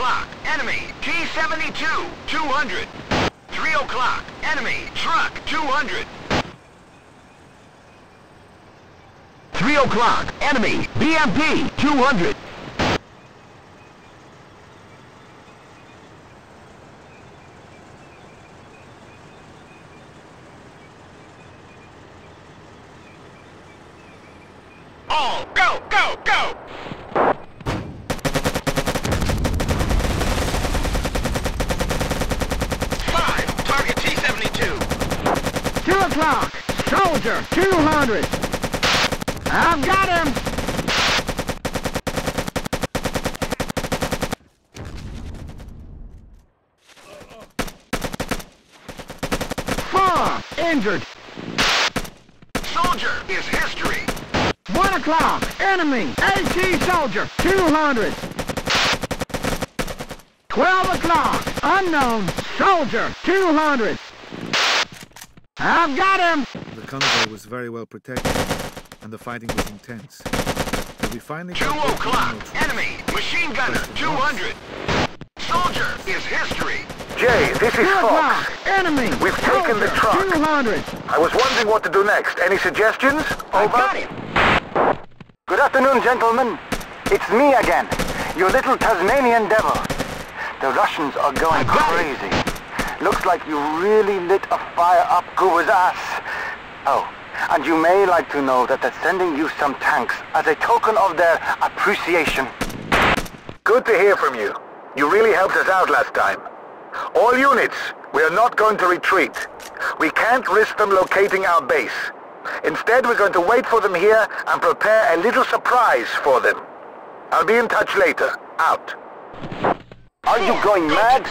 o'clock, enemy, T-72, 200. 3 o'clock, enemy, truck, 200. 3 o'clock, enemy, BMP, 200. All, go, go, go! Five, target T-72. Two o'clock. Soldier, 200. I've got him. Four, injured. Soldier is history. One o'clock. Enemy. AT soldier, 200. Twelve o'clock. Unknown. Soldier, 200. I've got him. The convoy was very well protected, and the fighting was intense. But we finally Two o'clock, enemy, machine gunner, 200. Soldier is history. Jay, this is Two Fox. o'clock. Enemy. We've taken the truck. 200. I was wondering what to do next. Any suggestions? I Over. got him. Good afternoon, gentlemen. It's me again, your little Tasmanian devil. The Russians are going crazy. it. Looks like you really lit a fire up Guba's ass. Oh, and you may like to know that they're sending you some tanks as a token of their appreciation. Good to hear from you. You really helped us out last time. All units, we are not going to retreat. We can't risk them locating our base. Instead, we're going to wait for them here and prepare a little surprise for them. I'll be in touch later. Out. Are you going mad?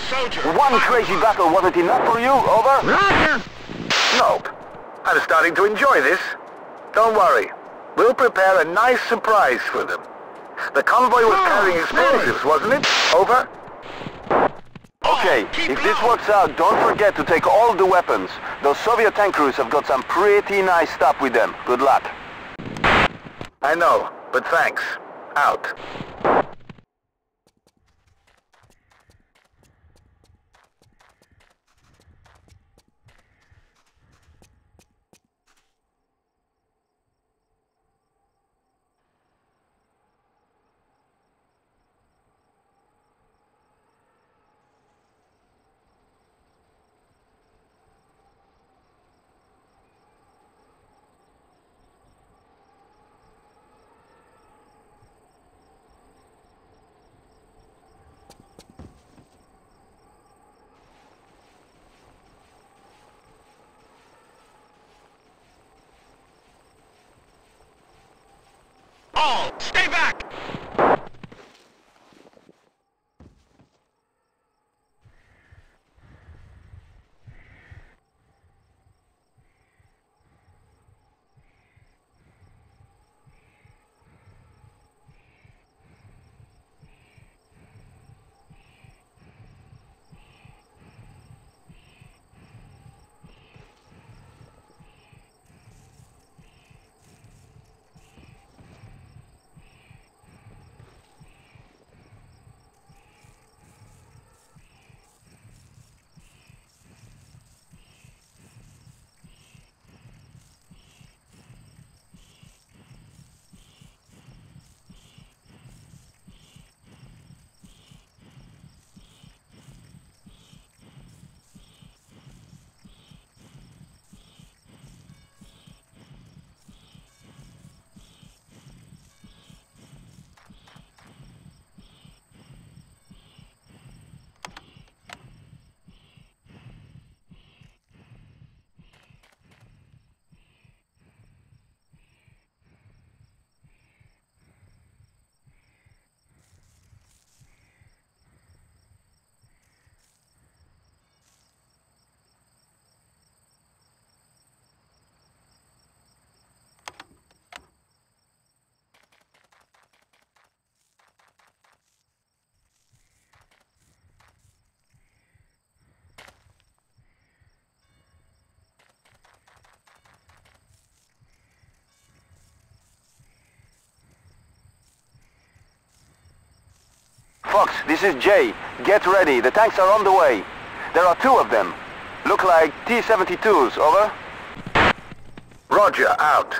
One crazy battle wasn't enough for you, over? Roger. Nope. I'm starting to enjoy this. Don't worry. We'll prepare a nice surprise for them. The convoy was Oh, carrying explosives, wasn't it? Over? Oh, okay, If this works out, don't forget to take all the weapons. Those Soviet tank crews have got some pretty nice stuff with them. Good luck. I know, but thanks. Out. All, stay back! Fox, this is Jay. Get ready. The tanks are on the way. There are two of them. Look like T-72s, over. Roger, out.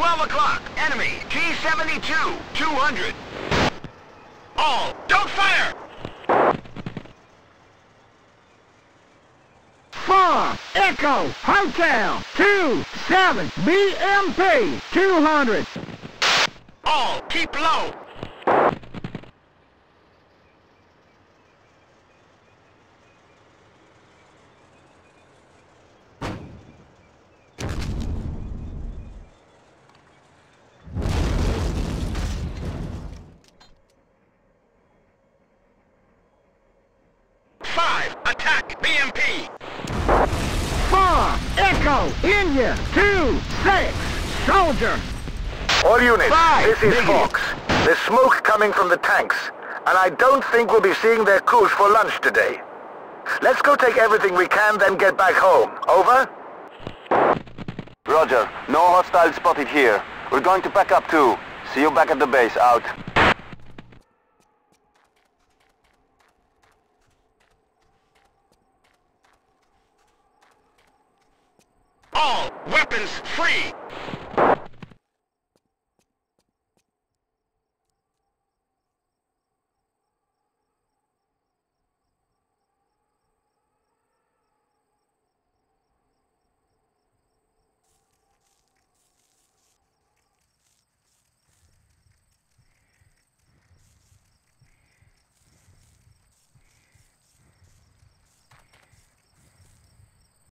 Twelve o'clock. Enemy. T-72. 200. All. Don't fire! Four, Echo, Hotel, two, seven, BMP, 200. All. Keep low. Five. Attack. BMP. Four, Echo, India, two, six, Soldier. All units, Five. this is Fox. There's smoke coming from the tanks, and I don't think we'll be seeing their crews for lunch today. Let's go take everything we can, then get back home. Over? Roger. No hostile spotted here. We're going to pack up too. See you back at the base. Out. all weapons free.